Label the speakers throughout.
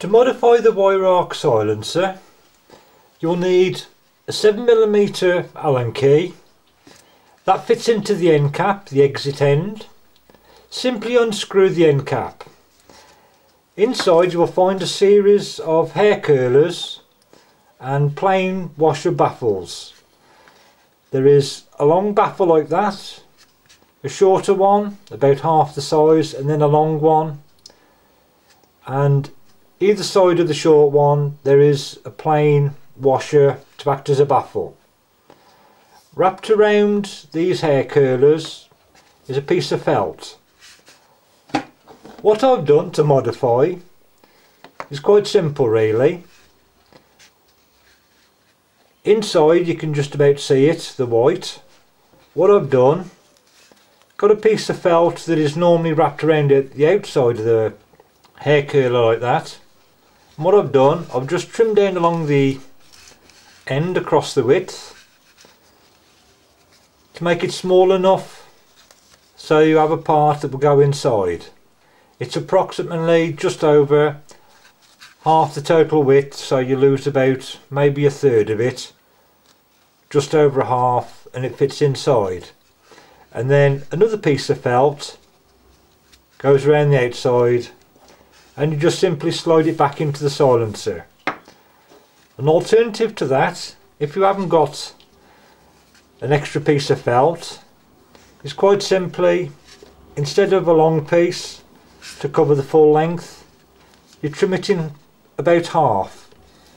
Speaker 1: To modify the Weihrauch silencer you'll need a 7mm Allen key that fits into the end cap, the exit end. Simply unscrew the end cap. Inside you will find a series of hair curlers and plain washer baffles. There is a long baffle like that, a shorter one about half the size and then a long one and either side of the short one there is a plain washer to act as a baffle. Wrapped around these hair curlers is a piece of felt. What I've done to modify is quite simple really. Inside you can just about see it, the white. What I've done, got a piece of felt that is normally wrapped around the outside of the hair curler like that. What I've done, I've just trimmed down along the end across the width to make it small enough so you have a part that will go inside. It's approximately just over half the total width so you lose about maybe a third of it just over a half and it fits inside and then another piece of felt goes around the outside and you just simply slide it back into the silencer. An alternative to that, if you haven't got an extra piece of felt, is quite simply, instead of a long piece to cover the full length, you trim it in about half.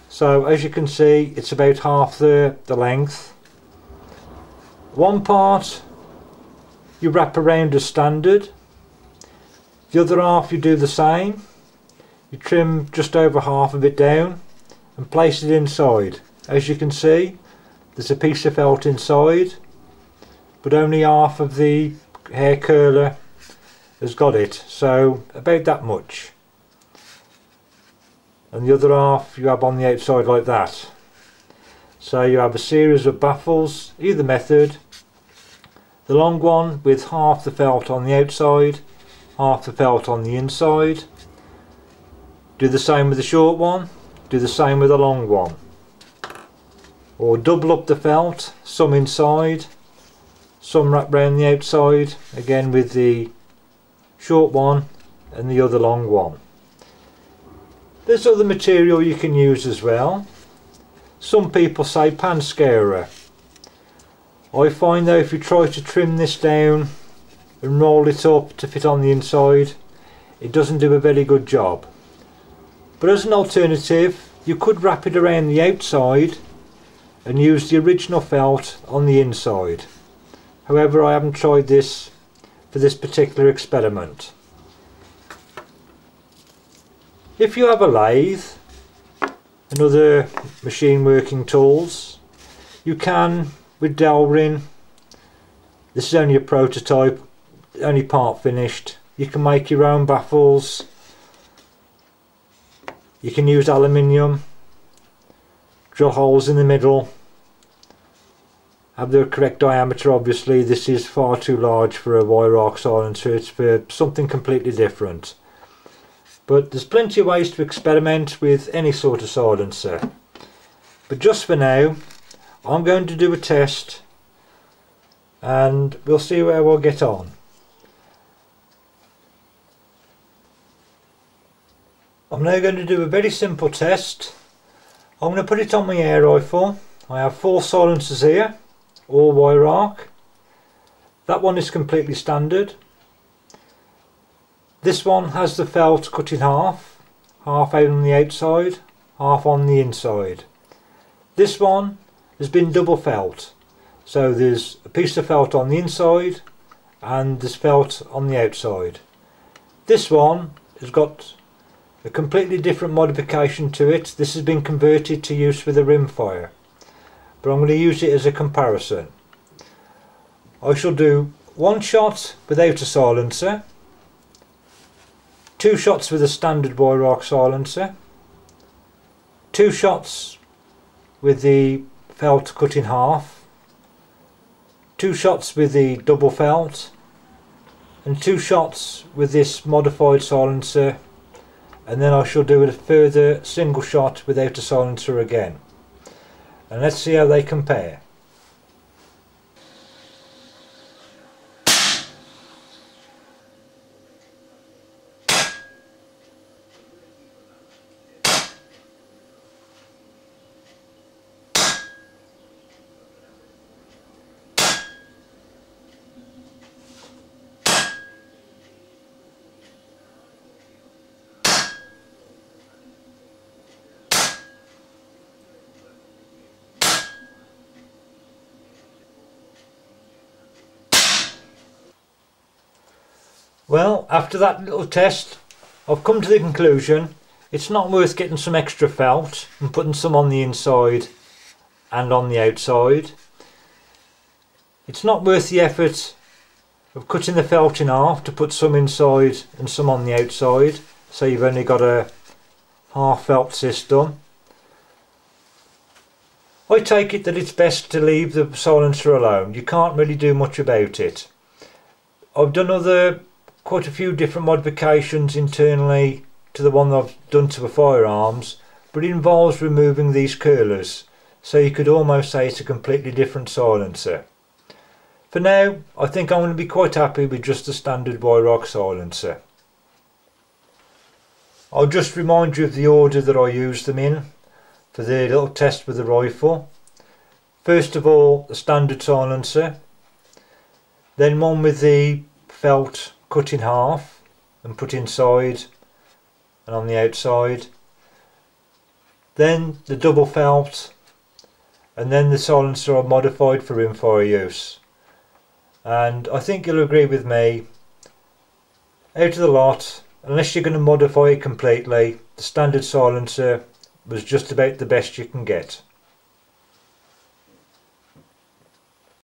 Speaker 1: So as you can see, it's about half the, the length. One part you wrap around as standard, the other half you do the same you trim just over half of it down and place it inside. As you can see there's a piece of felt inside but only half of the hair curler has got it so about that much. And the other half you have on the outside like that. So you have a series of baffles either method. The long one with half the felt on the outside half the felt on the inside do the same with the short one, do the same with the long one. Or double up the felt, some inside, some wrap round the outside, again with the short one and the other long one. There's other material you can use as well. Some people say pan scourer. I find though if you try to trim this down and roll it up to fit on the inside, it doesn't do a very good job. But as an alternative, you could wrap it around the outside and use the original felt on the inside. However, I haven't tried this for this particular experiment. If you have a lathe and other machine working tools, you can, with Delrin, this is only a prototype, only part finished, you can make your own baffles you can use aluminium, drill holes in the middle, have the correct diameter obviously, this is far too large for a Weihrauch silencer, it's for something completely different. But there's plenty of ways to experiment with any sort of silencer. But just for now, I'm going to do a test and we'll see where we'll get on. I'm now going to do a very simple test. I'm going to put it on my air rifle. I have four silencers here, all Weihrauch. That one is completely standard. This one has the felt cut in half, half out on the outside, half on the inside. This one has been double felt. So there's a piece of felt on the inside and there's felt on the outside. This one has got a completely different modification to it. This has been converted to use for the rimfire. But I'm going to use it as a comparison. I shall do one shot without a silencer, two shots with a standard Weihrauch silencer, two shots with the felt cut in half, two shots with the double felt, and two shots with this modified silencer and then I shall do a further single shot without a silencer again and let's see how they compare. Well, after that little test, I've come to the conclusion it's not worth getting some extra felt and putting some on the inside and on the outside. It's not worth the effort of cutting the felt in half to put some inside and some on the outside so you've only got a half felt system. I take it that it's best to leave the silencer alone. You can't really do much about it. I've done other quite a few different modifications internally to the one I've done to the firearms but it involves removing these curlers so you could almost say it's a completely different silencer. For now I think I'm going to be quite happy with just the standard Weihrauch silencer. I'll just remind you of the order that I used them in for the little test with the rifle. First of all the standard silencer, then one with the felt cut in half and put inside and on the outside. Then the double felt and then the silencer are modified for rimfire use. And I think you'll agree with me out of the lot unless you're going to modify it completely the standard silencer was just about the best you can get